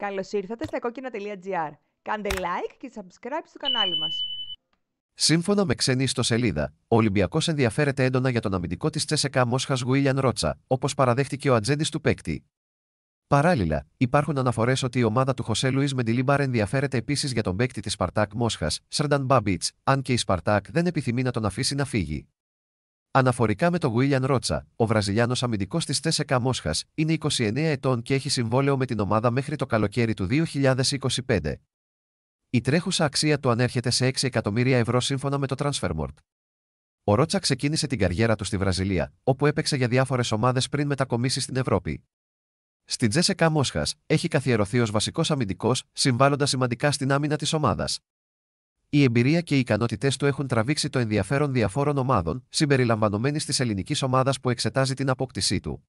Καλώς ήρθατε στα κόκκινα.gr. Κάντε like και subscribe στο κανάλι μας. Σύμφωνα με ξένη ιστοσελίδα, ο Ολυμπιακός ενδιαφέρεται έντονα για τον αμυντικό της Τσέσεκα Μόσχας Γουίλιαν Ρότσα, όπως παραδέχτηκε ο ατζέντης του παίκτη. Παράλληλα, υπάρχουν αναφορές ότι η ομάδα του Χωσέ Λουίς Μεντιλίμπαρ ενδιαφέρεται επίσης για τον παίκτη της Σπαρτάκ Μόσχας, Σρνταν Μπάμπιτς, αν και η Σπαρτάκ δεν επιθυμεί να τον αφήσει να φύγει. Αναφορικά με τον Γουίλιαν Ρότσα, ο Βραζιλιάνος αμυντικός της Τέσσεκα Μόσχας είναι 29 ετών και έχει συμβόλαιο με την ομάδα μέχρι το καλοκαίρι του 2025. Η τρέχουσα αξία του ανέρχεται σε 6 εκατομμύρια ευρώ σύμφωνα με το Transfermarkt. Ο Ρότσα ξεκίνησε την καριέρα του στη Βραζιλία, όπου έπαιξε για διάφορες ομάδες πριν μετακομίσει στην Ευρώπη. Στην Τζέσεκα Μόσχας έχει καθιερωθεί ως βασικός αμυντικός, συμβάλλοντας σημαντικά στην άμυνα της ομάδας. Η εμπειρία και οι ικανότητές του έχουν τραβήξει το ενδιαφέρον διαφόρων ομάδων, συμπεριλαμβανομένης της ελληνικής ομάδας που εξετάζει την απόκτησή του.